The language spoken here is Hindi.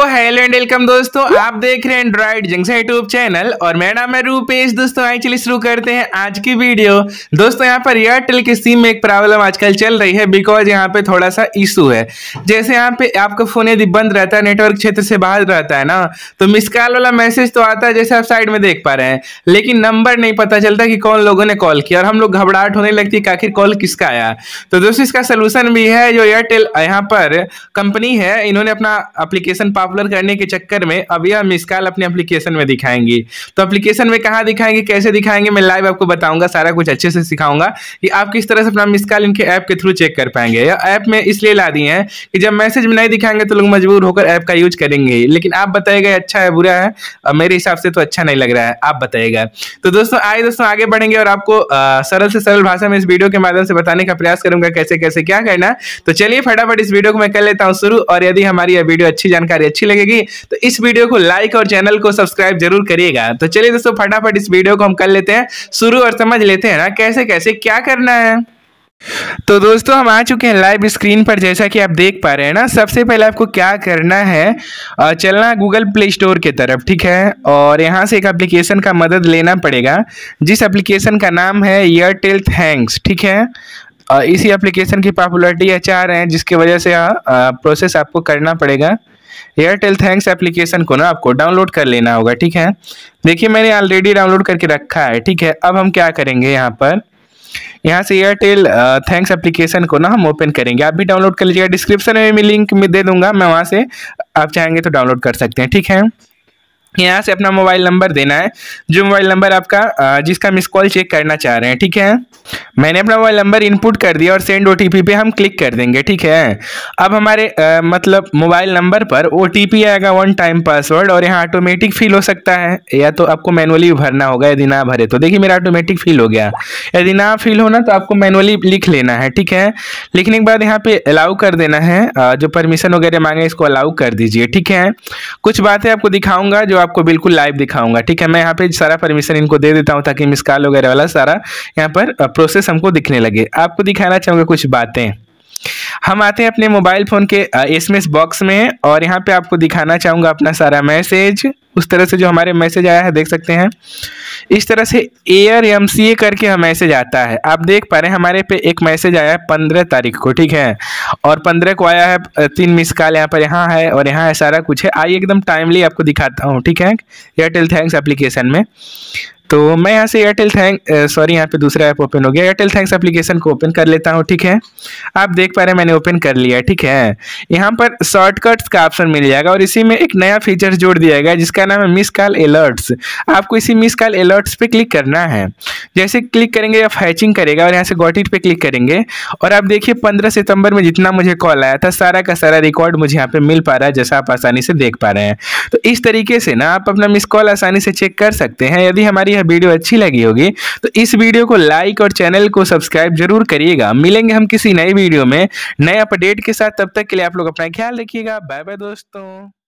हेलो एंड वेलकम दोस्तों। आप देख रहे हैं एंड्रॉइड जंक्शन यूट्यूब चैनल और मेरा नाम है रूपेश। दोस्तों एक्चुअली शुरू करते हैं आज की वीडियो दोस्तों, यहाँ पर एयरटेल के सिम में एक प्रॉब्लम आजकल चल रही है बिकॉज़ यहाँ पे थोड़ा सा इशू है। जैसे यहाँ पे आपका फ़ोन यदि बंद रहता है नेटवर्क क्षेत्र से बाहर रहता है ना तो मिस कॉल वाला मैसेज तो आता है जैसे आप साइड में देख पा रहे हैं। लेकिन नंबर नहीं पता चलता कि कौन लोगों ने कॉल किया और हम लोग घबराहट होने लगती है कि आखिर कॉल किसका आया। तो दोस्तों, इसका सोल्यूशन भी है जो एयरटेल यहाँ पर कंपनी है। इन्होंने अपना एप्लीकेशन पॉपुलर करने के चक्कर में अब यह मिस कॉल अपने एप्लीकेशन में दिखाएँगी। तो एप्लीकेशन में कहाँ दिखाएँगे, कैसे दिखाएँगे, मैं लाइव आपको बताऊँगा, सारा कुछ अच्छे से सिखाऊँगा कि आप किस तरह से अपना मिस कॉल इनके ऐप के थ्रू चेक कर पाएँगे। यह ऐप में इसलिए ला दिए हैं कि जब मैसेज में नहीं दिखाएँगे तो लोग मजबूर होकर ऐप का यूज़ करेंगे। लेकिन आप बताएगा अच्छा है, बुरा है? मेरे हिसाब से तो अच्छा नहीं लग रहा है। आप बताएगा तो दोस्तों आए दोस्तों, आगे बढ़ेंगे और आपको सरल से सरल भाषा में इस वीडियो के माध्यम से बताने का प्रयास करूँगा कैसे कैसे, क्या करना तो चलिए फटाफट इस वीडियो को मैं कर लेता हूँ शुरू और यदि हमारी यह वीडियो अच्छी जानकारी अच्छी लगेगी तो इस वीडियो को लाइक और चैनल को सब्सक्राइब ज़रूर करिएगा। तो चलिए दोस्तों, फटाफट इस वीडियो को हम कर लेते हैं, शुरू और समझ लेते हैं ना, कैसे कैसे, क्या करना है? तो दोस्तों, हम आ चुके हैं लाइव स्क्रीन पर, जैसा कि आप देख पा रहे हैं ना, सबसे पहले आपको क्या करना है चलना गूगल प्ले स्टोर के तरफ़, ठीक है? और यहाँ से एक एप्लीकेशन का मदद लेना पड़ेगा, जिस एप्लीकेशन का नाम है एयरटेल थैंक्स ठीक है? इसी एप्लीकेशन की पॉपुलरिटी चाह रहे हैं, जिसकी वजह से प्रोसेस आपको करना पड़ेगा। एयरटेल थैंक्स एप्लीकेशन को ना आपको डाउनलोड कर लेना होगा, ठीक है? देखिए, मैंने ऑलरेडी डाउनलोड करके रखा है, ठीक है? अब हम क्या करेंगे यहाँ पर? यहाँ से एयरटेल थैंक्स एप्लीकेशन को ना हम ओपन करेंगे। आप भी डाउनलोड कर लीजिएगा डिस्क्रिप्शन में भी लिंक में दे दूँगा, मैं वहाँ से आप चाहेंगे तो डाउनलोड कर सकते हैं, ठीक है? यहाँ से अपना मोबाइल नंबर देना है। जो मोबाइल नंबर आपका जिसका मिस कॉल चेक करना चाह रहे हैं ठीक है? मैंने अपना मोबाइल नंबर इनपुट कर दिया और सेंड ओटीपी पे हम क्लिक कर देंगे ठीक है? अब हमारे आ, मतलब मोबाइल नंबर पर ओटीपी आएगा वन टाइम पासवर्ड और यहाँ ऑटोमेटिक फिल हो सकता है। या तो आपको मैनुअली भरना होगा यदि ना भरे तो। देखिए मेरा ऑटोमेटिक फिल हो गया। यदि ना फिल होना तो आपको मैनुअली लिख लेना है ठीक है? लिखने के बाद यहाँ पे अलाउ कर देना है। जो परमिशन वगैरह मांगे इसको अलाउ कर दीजिए ठीक है? कुछ बातें आपको दिखाऊँगा जो आपको बिल्कुल लाइव दिखाऊँगा, ठीक है? मैं यहाँ पे सारा परमिशन इनको दे देता हूँ ताकि मिसकाल वगैरह वाला सारा यहाँ पर प्रोसेस हमको दिखने लगे। आपको दिखाना चाहूँगा कुछ बातें। हम आते हैं अपने मोबाइल फ़ोन के एसएमएस बॉक्स में और यहाँ पे आपको दिखाना चाहूँगा अपना सारा मैसेज उस तरह से जो हमारे मैसेज आया है, देख सकते हैं। इस तरह से एयर एम सी ए करके मैसेज आता है। आप देख पा रहे हैं, हमारे पे एक मैसेज आया है पंद्रह तारीख को, ठीक है? और पंद्रह को आया है तीन मिस कॉल यहाँ पर यहाँ है और यहाँ है, सारा कुछ है। आइए एकदम टाइमली आपको दिखाता हूँ, ठीक है? एयरटेल थैंक्स एप्लीकेशन में। तो मैं यहाँ से एयरटेल थैंक सॉरी यहाँ पे दूसरा ऐप ओपन हो गया। एयरटेल थैंक्स एप्लीकेशन को ओपन कर लेता हूँ, ठीक है? आप देख पा रहे हैं मैंने ओपन कर लिया ठीक है? यहाँ पर शॉर्टकट्स का ऑप्शन मिल जाएगा और इसी में एक नया फीचर जोड़ दिया गया जिसका नाम है मिस कॉल अलर्ट्स आपको इसी मिस कॉल अलर्ट्स पे क्लिक करना है। जैसे क्लिक करेंगे या फैचिंग करेगा और यहाँ से गॉटिट पे क्लिक करेंगे। और आप देखिए, पंद्रह सितंबर में जितना मुझे कॉल आया था, सारा का सारा रिकॉर्ड मुझे यहाँ पे मिल पा रहा है, जैसा आप आसानी से देख पा रहे हैं। तो इस तरीके से ना, आप अपना मिस कॉल आसानी से चेक कर सकते हैं। यदि हमारी यह वीडियो अच्छी लगी होगी तो इस वीडियो को लाइक और चैनल को सब्सक्राइब ज़रूर करिएगा। मिलेंगे हम किसी नए वीडियो में। नए अपडेट के साथ, तब तक के लिए आप लोग अपना ख्याल रखिएगा। बाय बाय दोस्तों।